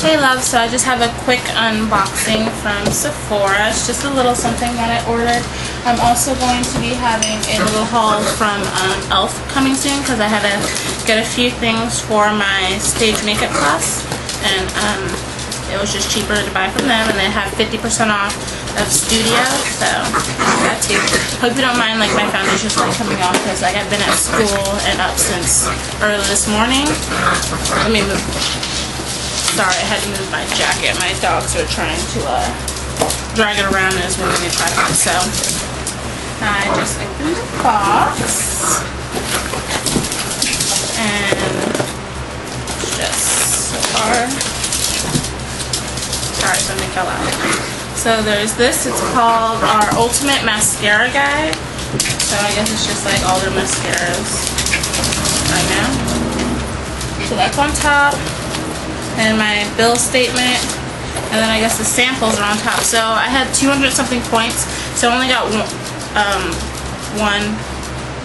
Hey love, so I just have a quick unboxing from Sephora. It's just a little something that I ordered. I'm also going to be having a little haul from um, e.l.f. coming soon because I had to get a few things for my stage makeup class. And um, it was just cheaper to buy from them and they have 50% off of Studio. So that too. Hope you don't mind like my foundation's like coming off because like I've been at school and up since early this morning. Let me move Sorry, I had to move my jacket. My dogs are trying to uh, drag it around and it's moving quite on. So I just opened the box and just so far. Sorry, something fell out. So there's this. It's called our Ultimate Mascara Guide. So I guess it's just like all their mascaras right now. So that's on top and my bill statement and then I guess the samples are on top. So I had 200 something points so I only got one, um, one.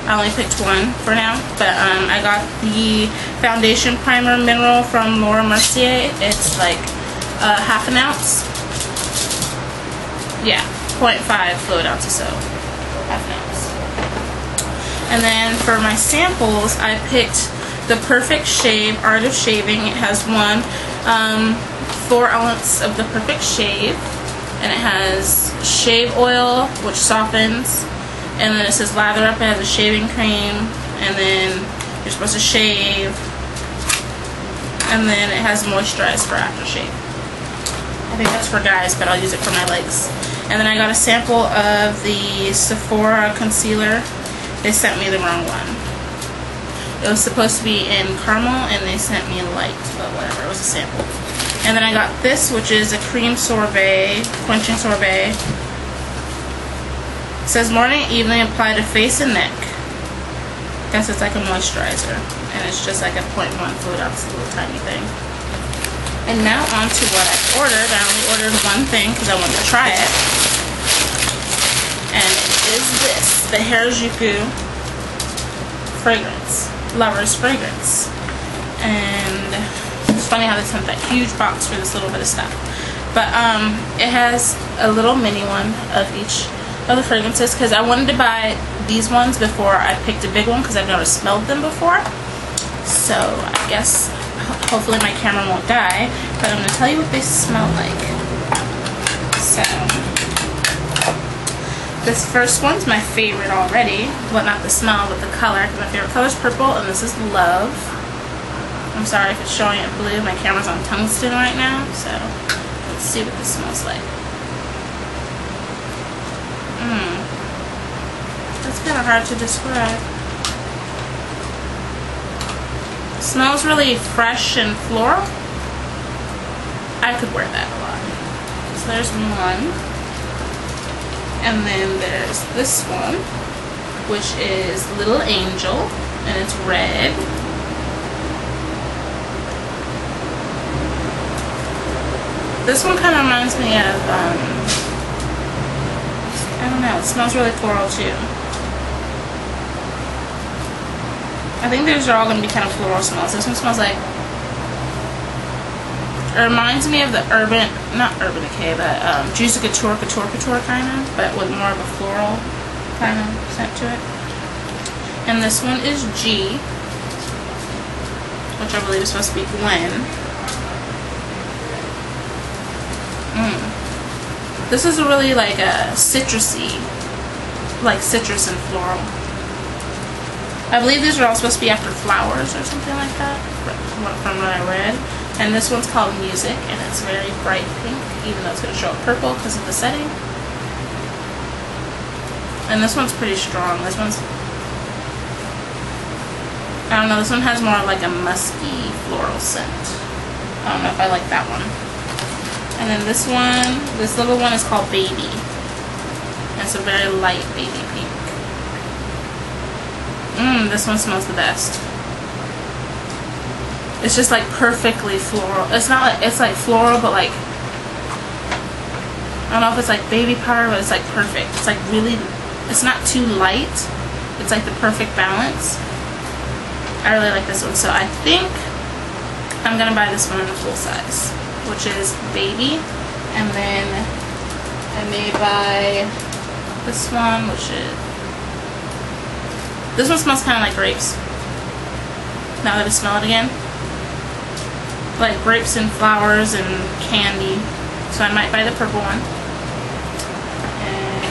I only picked one for now but um, I got the foundation primer mineral from Laura Mercier. It's like uh, half an ounce. Yeah 0.5 fluid ounces so half an ounce. And then for my samples I picked the Perfect Shave Art of Shaving. It has one um, 4 ounce of the Perfect Shave and it has shave oil which softens and then it says lather up. It has a shaving cream and then you're supposed to shave and then it has moisturize for aftershave. I think that's for guys but I'll use it for my legs. And then I got a sample of the Sephora concealer. They sent me the wrong one. It was supposed to be in caramel and they sent me light, but whatever, it was a sample. And then I got this, which is a cream sorbet, quenching sorbet. It says morning evening apply to face and neck. Guess it's like a moisturizer. And it's just like a 0.1 fluid ounce, little tiny thing. And now on to what I ordered. I only ordered one thing because I wanted to try it. And it is this, the Harajuku fragrance. Lover's Fragrance. And it's funny how they sent that huge box for this little bit of stuff. But um, it has a little mini one of each of the fragrances because I wanted to buy these ones before I picked a big one because I've never smelled them before. So I guess hopefully my camera won't die. But I'm going to tell you what they smell like. So this first one's my favorite already. Well, not the smell, but the color. My favorite color is purple, and this is Love. I'm sorry if it's showing it blue. My camera's on tungsten right now, so let's see what this smells like. Mmm. That's kind of hard to describe. It smells really fresh and floral. I could wear that a lot. So there's one. And then there's this one, which is Little Angel, and it's red. This one kind of reminds me of, um, I don't know, it smells really floral too. I think these are all going to be kind of floral smells. This one smells like it reminds me of the Urban, not Urban Decay, but um, Juicy Couture, Couture, Couture kind of, but with more of a floral kind of scent to it. And this one is G, which I believe is supposed to be Gwen. Mm. This is a really like a citrusy, like citrus and floral. I believe these are all supposed to be after flowers or something like that, from what I read. And this one's called Music, and it's very bright pink, even though it's going to show up purple because of the setting. And this one's pretty strong. This one's, I don't know, this one has more like a musky floral scent. I don't know if I like that one. And then this one, this little one is called Baby. It's a very light baby pink. Mmm, this one smells the best. It's just like perfectly floral. It's not like, it's like floral, but like, I don't know if it's like baby powder, but it's like perfect. It's like really, it's not too light. It's like the perfect balance. I really like this one. So I think I'm gonna buy this one in a full size, which is baby, and then I may buy this one, which is this one smells kind of like grapes. Now that I smell it again, like grapes and flowers and candy. So I might buy the purple one. And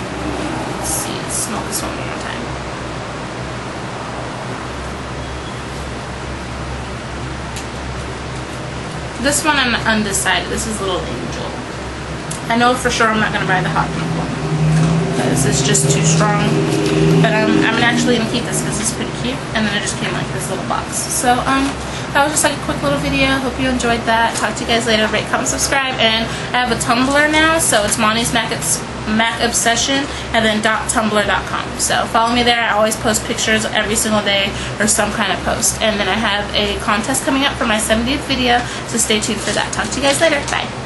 let's see, let's smell this one one more time. This one I'm undecided. This is Little Angel. I know for sure I'm not gonna buy the hot pink one because it's just too strong. But um, I'm actually gonna keep this because it's pretty cute. And then it just came like this little box. So um, that was just like a quick little video. Hope you enjoyed that. Talk to you guys later. Rate, comment, subscribe. And I have a Tumblr now, so it's Monie's Mac, Mac Obsession and then .tumblr.com. So follow me there. I always post pictures every single day or some kind of post. And then I have a contest coming up for my 70th video, so stay tuned for that. Talk to you guys later. Bye.